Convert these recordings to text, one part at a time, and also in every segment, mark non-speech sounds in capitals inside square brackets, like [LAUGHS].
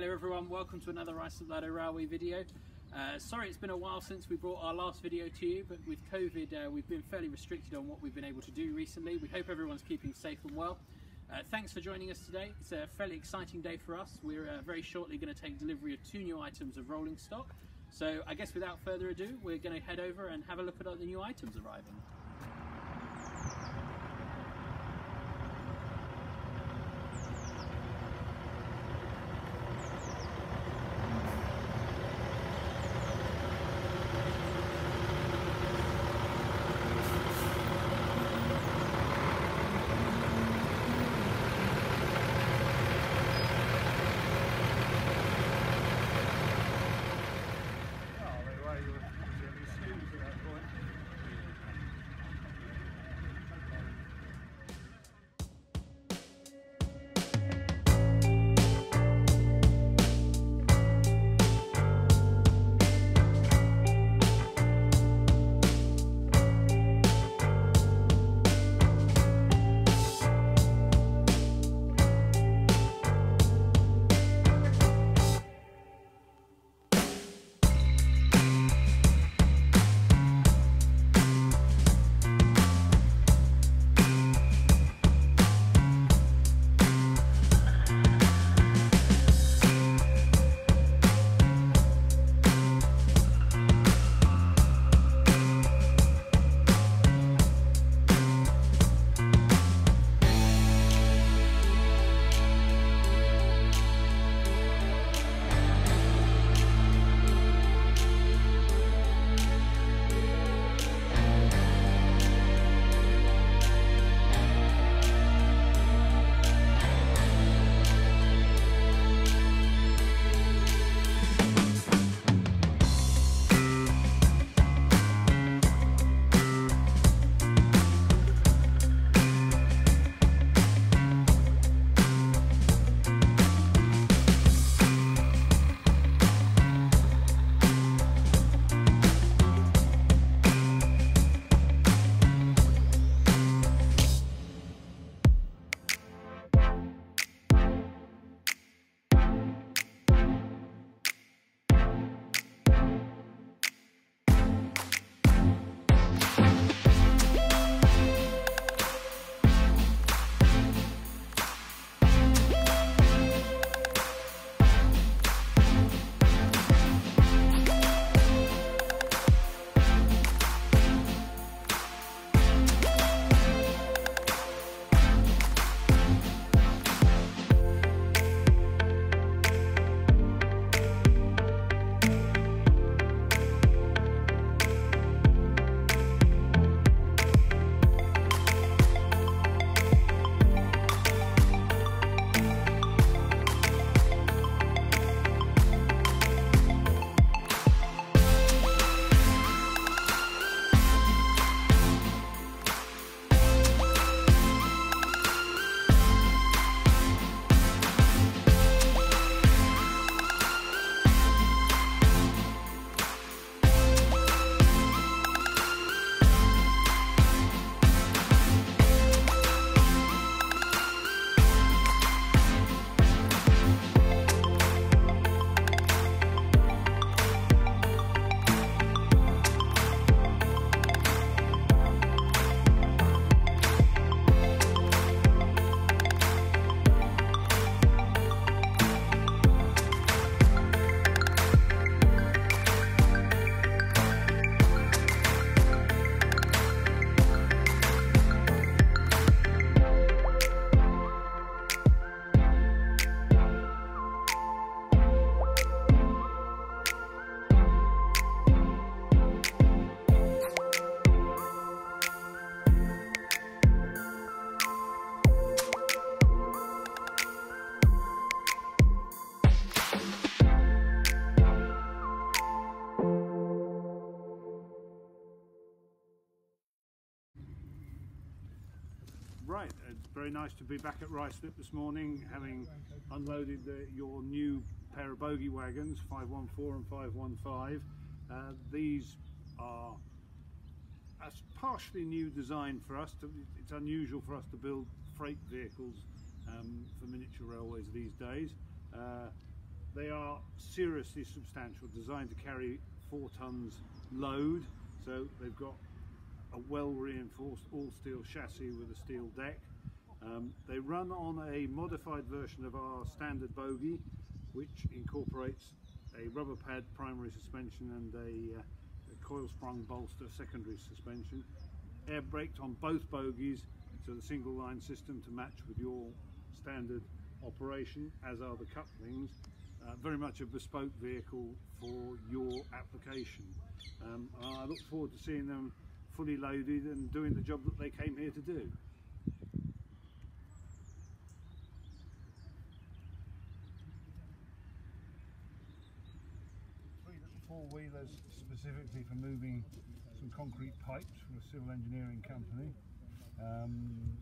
Hello everyone, welcome to another Lido Railway video. Uh, sorry it's been a while since we brought our last video to you, but with COVID uh, we've been fairly restricted on what we've been able to do recently. We hope everyone's keeping safe and well. Uh, thanks for joining us today. It's a fairly exciting day for us. We're uh, very shortly going to take delivery of two new items of rolling stock. So I guess without further ado, we're going to head over and have a look at the new items arriving. Very nice to be back at Ruislip this morning, having unloaded the, your new pair of bogie wagons, 514 and 515. Uh, these are a partially new design for us. To, it's unusual for us to build freight vehicles um, for miniature railways these days. Uh, they are seriously substantial, designed to carry four tons load. So they've got a well reinforced all steel chassis with a steel deck. Um, they run on a modified version of our standard bogie, which incorporates a rubber pad primary suspension and a, uh, a coil sprung bolster secondary suspension. Air braked on both bogies, so the single line system to match with your standard operation, as are the couplings. Uh, very much a bespoke vehicle for your application. Um, I look forward to seeing them fully loaded and doing the job that they came here to do. Specifically for moving some concrete pipes for a civil engineering company. Um,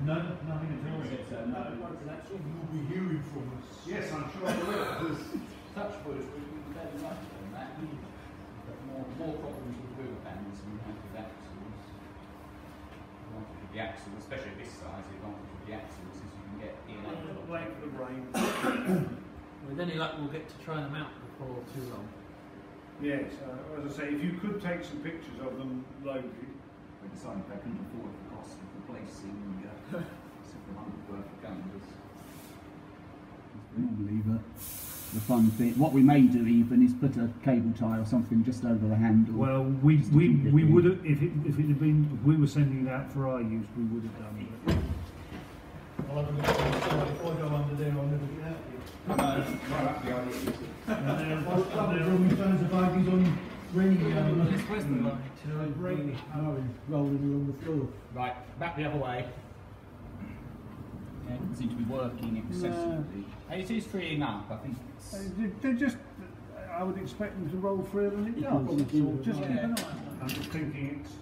No, nothing at all. You'll be hearing from us. Yes, I'm sure I will. Because touch wood, we, we fairly much on that. But more, more problems with wheel pans than we have with axles. The advantage with the axle, especially at this size, the advantage with the axles is you can get in and out. Wait for the rain. With any luck, we'll get to try them out before too long. Yes, uh, as I say, if you could take some pictures of them loaded. We decided they couldn't afford the cost of replacing uh, [LAUGHS] several hundred worth of guns. Normally, the fun thing, what we may do even is put a cable tie or something just over the handle. Well, we, we, we would have, if it, if it had been, if we were sending it out for our use, we would have done it. I'll have a look at. If I go under there, I'll never get out here. And there, and there are all my fans of babies on rainy, um, Where's the light? rainy, rolling, rolling along the floor. Right, back the other way. Yeah, it doesn't seem to be working excessively. It is freeing up, I think. Uh, they- They're just, I would expect them to roll freer than it Yeah, does. probably That's Just keep an eye on them. I'm just thinking it's